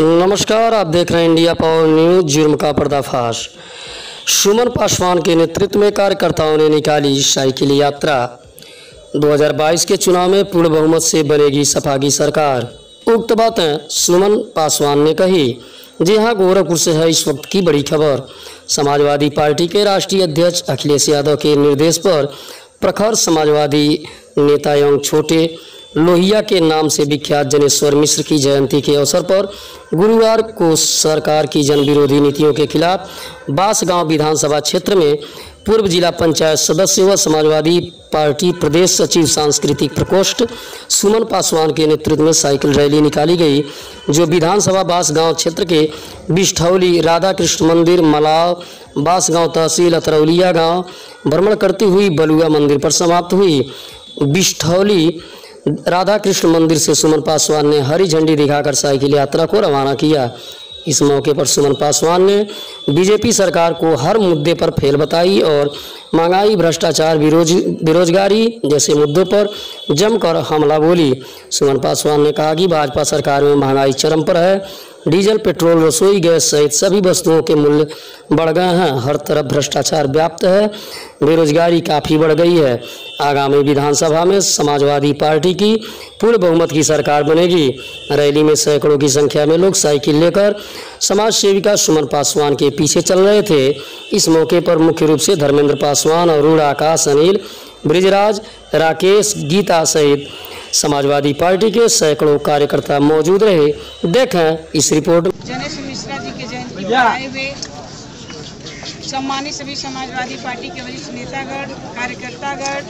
नमस्कार, आप देख रहे हैं इंडिया पावर न्यूज़, जुर्म का पर्दाफाश। सुमन पासवान के नेतृत्व में कार्यकर्ताओं ने निकाली साइकिल यात्रा। 2022 के चुनाव में पूर्ण बहुमत से बनेगी सपा की सरकार। उक्त बातें सुमन पासवान ने कही। जी हाँ गोरखपुर से है इस वक्त की बड़ी खबर। समाजवादी पार्टी के राष्ट्रीय अध्यक्ष अखिलेश यादव के निर्देश पर प्रखर समाजवादी नेता एवं छोटे लोहिया के नाम से विख्यात जनेश्वर मिश्र की जयंती के अवसर पर गुरुवार को सरकार की जन विरोधी नीतियों के खिलाफ बांसगांव विधानसभा क्षेत्र में पूर्व जिला पंचायत सदस्य व समाजवादी पार्टी प्रदेश सचिव सांस्कृतिक प्रकोष्ठ सुमन पासवान के नेतृत्व में साइकिल रैली निकाली गई, जो विधानसभा बांसगांव क्षेत्र के बिष्ठौली राधा कृष्ण मंदिर, मलाव बांसगांव तहसील अतरौलिया गाँव भ्रमण करती हुई बलुआ मंदिर पर समाप्त हुई। बिष्ठौली राधा कृष्ण मंदिर से सुमन पासवान ने हरी झंडी दिखाकर साइकिल यात्रा को रवाना किया। इस मौके पर सुमन पासवान ने बीजेपी सरकार को हर मुद्दे पर फेल बताई और महँगाई भ्रष्टाचार बेरोज बेरोजगारी जैसे मुद्दों पर जमकर हमला बोली। सुमन पासवान ने कहा कि भाजपा सरकार में महँगाई चरम पर है। डीजल, पेट्रोल, रसोई, गैस सहित सभी वस्तुओं के मूल्य बढ़ गए हैं। हर तरफ़ भ्रष्टाचार व्याप्त है। बेरोजगारी काफ़ी बढ़ गई है। आगामी विधानसभा में समाजवादी पार्टी की पूर्ण बहुमत की सरकार बनेगी। रैली में सैकड़ों की संख्या में लोग साइकिल लेकर समाज सेविका सुमन पासवान के पीछे चल रहे थे। इस मौके पर मुख्य रूप से धर्मेंद्र पासवान अरुण आकाश अनिल ब्रिजराज राकेश गीता सहित समाजवादी पार्टी के सैकड़ों कार्यकर्ता मौजूद रहे। देखें इस रिपोर्ट। जनेश मिश्रा जी के जयंती पर आए हुए सम्मानित सभी समाजवादी पार्टी के वरिष्ठ नेतागण, कार्यकर्तागण,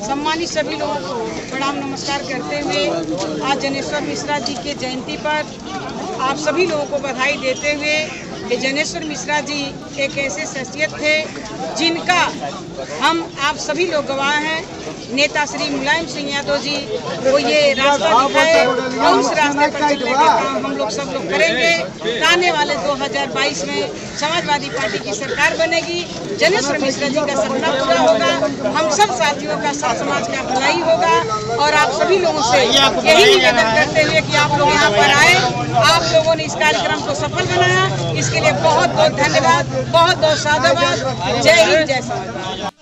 सम्मानित सभी लोगों को प्रणाम नमस्कार करते हुए आज जनेश्वर मिश्रा जी के जयंती पर आप सभी लोगों को बधाई देते हुए कि जनेश्वर मिश्रा जी एक ऐसे शख्सियत थे जिनका हम आप सभी लोग गवाह हैं। नेता श्री मुलायम सिंह यादव जी को ये रास्ता दिखाए और उस रास्ते पर चलने का काम हम लोग सब लोग करेंगे। आने वाले 2022 में समाजवादी पार्टी की सरकार बनेगी। जनेश्वर मिश्रा जी का सपना पूरा होगा। हम सब साथियों का सब समाज का भलाई होगा। और आप सभी लोगों से यही निवेदन करते हुए कि आप लोग यहाँ पर आए आप लोगों ने इस कार्यक्रम को सफल बनाया। इसके लिए बहुत बहुत धन्यवाद, बहुत बहुत साधुवाद। जय हिंद, जय समाजवाद